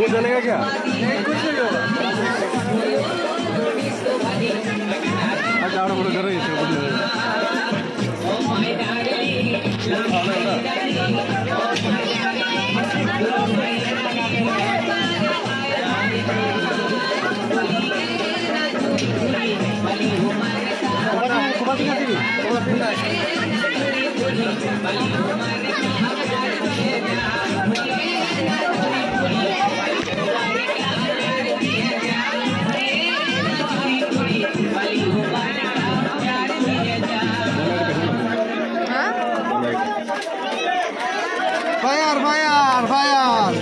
वो चलेगा क्या? नहीं होगा अच्छा आड़ा बड़ा vaiar vaiar vaiar.